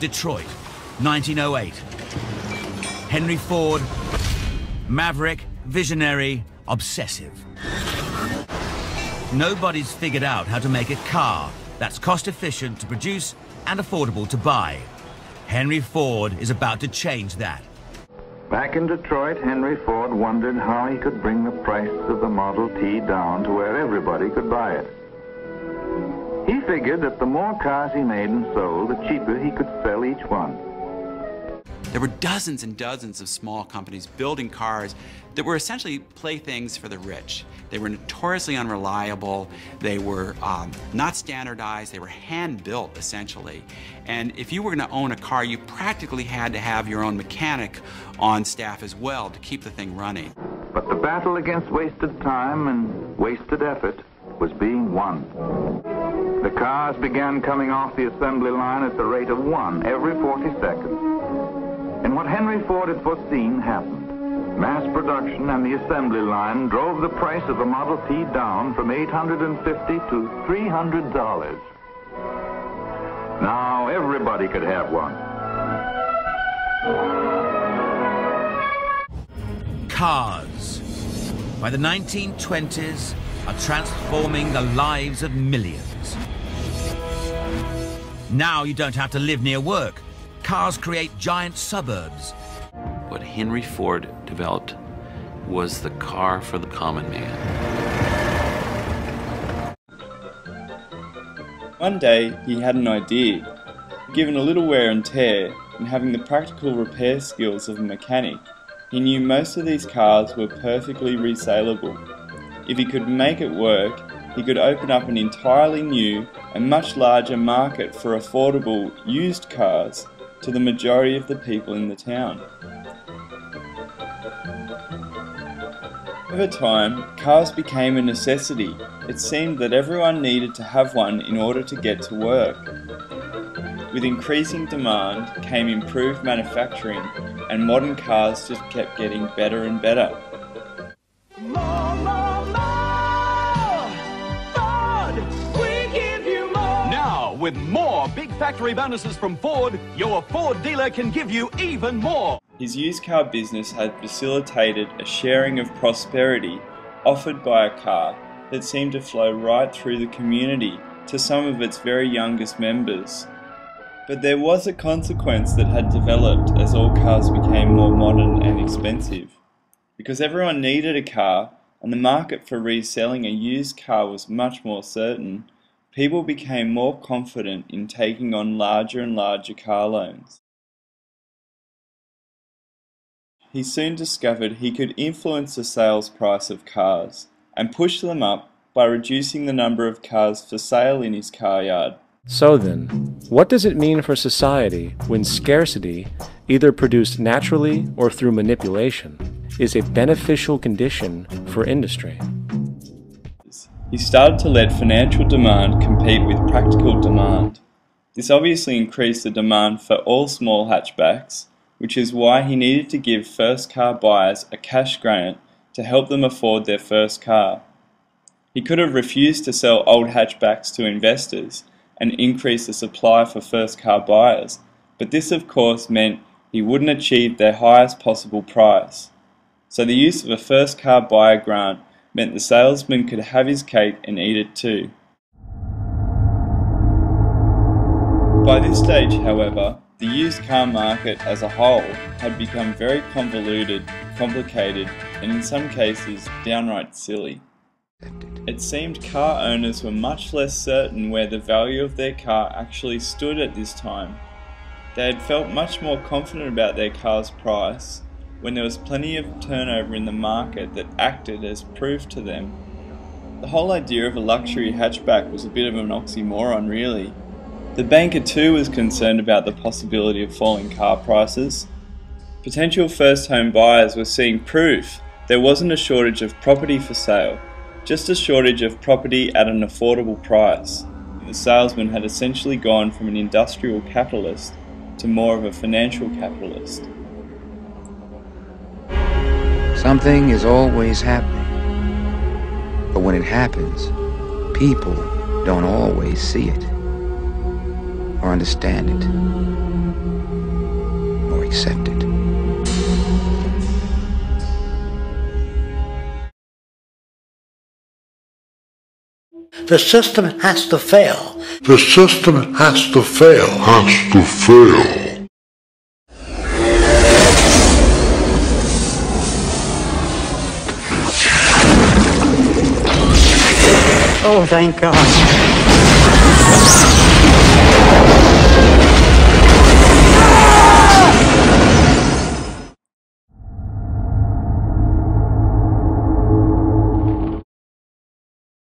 Detroit, 1908. Henry Ford, maverick, visionary, obsessive. Nobody's figured out how to make a car that's cost efficient to produce and affordable to buy. Henry Ford is about to change that. Back in Detroit, Henry Ford wondered how he could bring the price of the Model T down to where everybody could buy it. He figured that the more cars he made and sold, the cheaper he could each one. There were dozens and dozens of small companies building cars that were essentially playthings for the rich. They were notoriously unreliable, they were um, not standardized, they were hand-built essentially. And if you were going to own a car, you practically had to have your own mechanic on staff as well to keep the thing running. But the battle against wasted time and wasted effort was being won. The cars began coming off the assembly line at the rate of one every 40 seconds. And what Henry Ford had foreseen happened. Mass production and the assembly line drove the price of the Model T down from 850 to $300. Now everybody could have one. Cars, by the 1920s, are transforming the lives of millions. Now you don't have to live near work. Cars create giant suburbs. What Henry Ford developed was the car for the common man. One day, he had an idea. Given a little wear and tear, and having the practical repair skills of a mechanic, he knew most of these cars were perfectly resaleable. If he could make it work, he could open up an entirely new and much larger market for affordable used cars to the majority of the people in the town. Over time, cars became a necessity. It seemed that everyone needed to have one in order to get to work. With increasing demand came improved manufacturing, and modern cars just kept getting better and better. With more big factory bonuses from Ford, your Ford dealer can give you even more. His used car business had facilitated a sharing of prosperity offered by a car that seemed to flow right through the community to some of its very youngest members. But there was a consequence that had developed as all cars became more modern and expensive. Because everyone needed a car and the market for reselling a used car was much more certain, people became more confident in taking on larger and larger car loans. He soon discovered he could influence the sales price of cars and push them up by reducing the number of cars for sale in his car yard. So then, what does it mean for society when scarcity, either produced naturally or through manipulation, is a beneficial condition for industry? He started to let financial demand compete with practical demand. This obviously increased the demand for all small hatchbacks, which is why he needed to give first car buyers a cash grant to help them afford their first car. He could have refused to sell old hatchbacks to investors and increase the supply for first car buyers, but this of course meant he wouldn't achieve their highest possible price. So the use of a first car buyer grant meant the salesman could have his cake and eat it too. By this stage, however, the used car market as a whole had become very convoluted, complicated, and in some cases downright silly. It seemed car owners were much less certain where the value of their car actually stood at this time. They had felt much more confident about their car's price when there was plenty of turnover in the market that acted as proof to them. The whole idea of a luxury hatchback was a bit of an oxymoron, really. The banker too was concerned about the possibility of falling car prices. Potential first home buyers were seeing proof there wasn't a shortage of property for sale, just a shortage of property at an affordable price. The salesman had essentially gone from an industrial capitalist to more of a financial capitalist. Something is always happening. But when it happens, people don't always see it. or understand it or accept it. The system has to fail. The system has to fail. Has to fail. Oh, thank God.